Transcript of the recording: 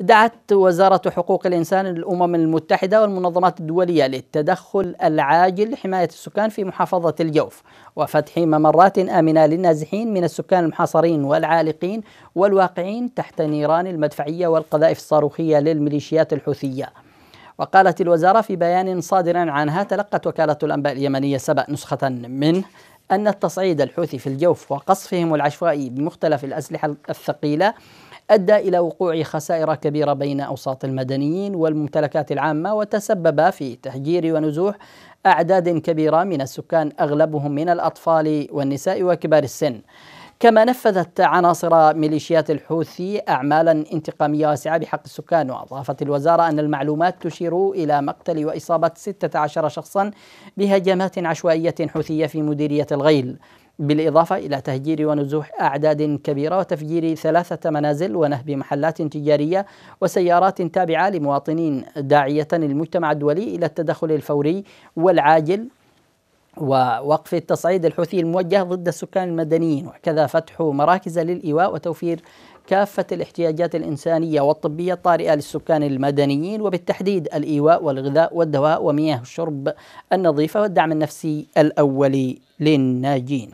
دعت وزارة حقوق الإنسان الأمم المتحدة والمنظمات الدولية للتدخل العاجل لحماية السكان في محافظة الجوف وفتح ممرات آمنة للنازحين من السكان المحاصرين والعالقين والواقعين تحت نيران المدفعية والقذائف الصاروخية للميليشيات الحوثية. وقالت الوزارة في بيان صادر عنها تلقت وكالة الأنباء اليمنية سبأ نسخة منه أن التصعيد الحوثي في الجوف وقصفهم العشوائي بمختلف الأسلحة الثقيلة أدى إلى وقوع خسائر كبيرة بين أوساط المدنيين والممتلكات العامة وتسبب في تهجير ونزوح أعداد كبيرة من السكان أغلبهم من الأطفال والنساء وكبار السن. كما نفذت عناصر ميليشيات الحوثي أعمالا انتقامية واسعة بحق السكان وأضافت الوزارة أن المعلومات تشير إلى مقتل وإصابة 16 شخصا بهجمات عشوائية حوثية في مديرية الغيل بالإضافة إلى تهجير ونزوح أعداد كبيرة وتفجير ثلاثة منازل ونهب محلات تجارية وسيارات تابعة لمواطنين داعية المجتمع الدولي إلى التدخل الفوري والعاجل ووقف التصعيد الحوثي الموجه ضد السكان المدنيين وكذا فتح مراكز للإيواء وتوفير كافة الاحتياجات الإنسانية والطبية الطارئة للسكان المدنيين وبالتحديد الإيواء والغذاء والدواء ومياه الشرب النظيفة والدعم النفسي الأولي للناجين.